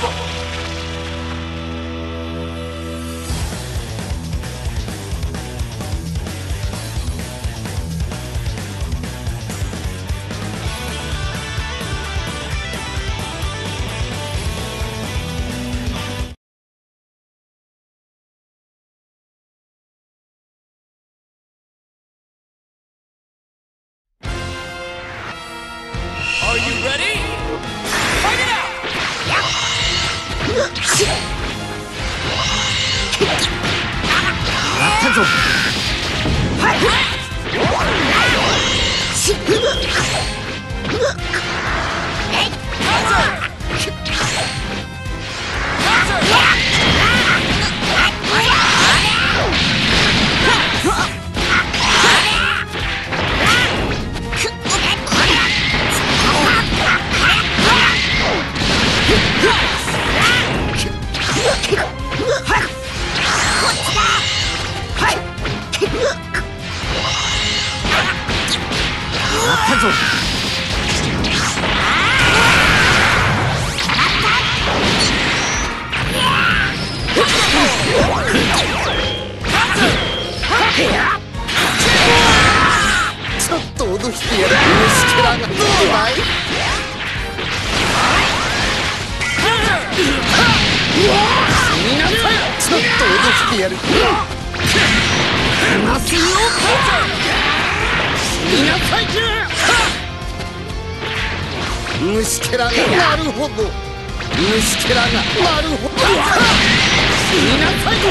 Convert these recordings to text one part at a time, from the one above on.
trouble. ったぞ。ちょっとてやるが死になさい。してるゃ死に。なさい。虫けらがなるほど。虫けらがなるほど。死になさいど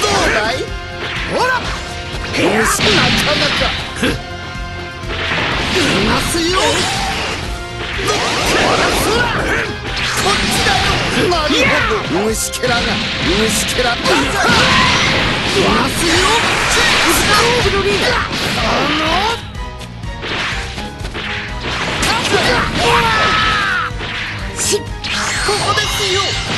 うだい？ほら。虫なかなかますよ。どほらそらこっちだよ。なるほど。虫けらが虫けら。ますよ。あの。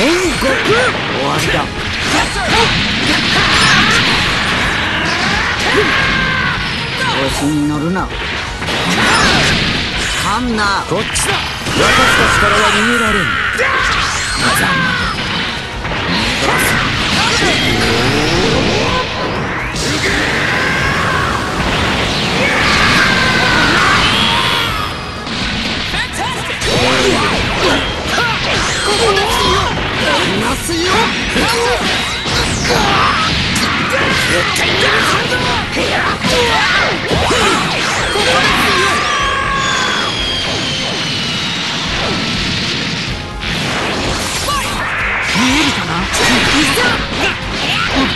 天国終わりだ。調子に乗るな。かンナこっちだ。私たちからは逃げられん。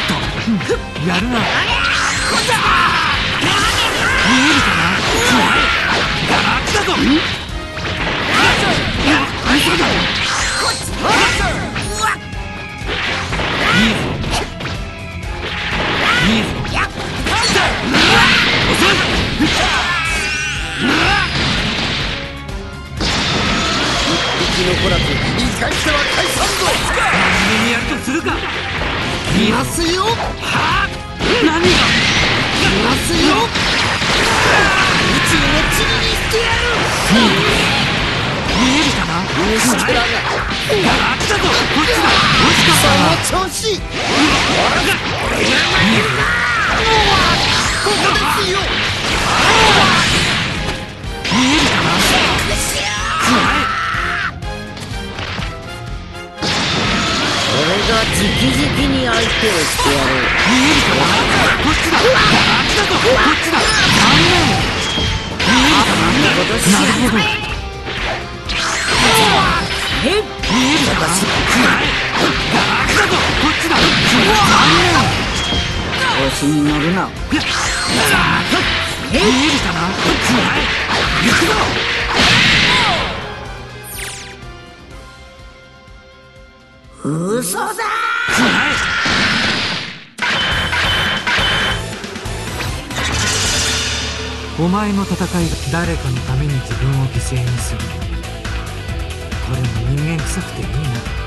とやるな。見えるかなガラクぞいいぞ生き残らず見い感じは解散だ。するか。見がすよ。はあ。何が。見ますよ。宇宙の地にしてやる。見えるかな。見せられないあっちだとこっちだ。こっただ。その調子。俺が。俺が。が直々に相手をしてやろう見えるかこっちだ。あっちだ。ぞこっちだ。残念見えるかななるほど変見えるかなあっちだ。ぞこっちだ。残念見えるかななるほど調子に乗る見えるかな行くぞ嘘だお前の戦いが誰かのために自分を犠牲にする。これも人間臭くていいな。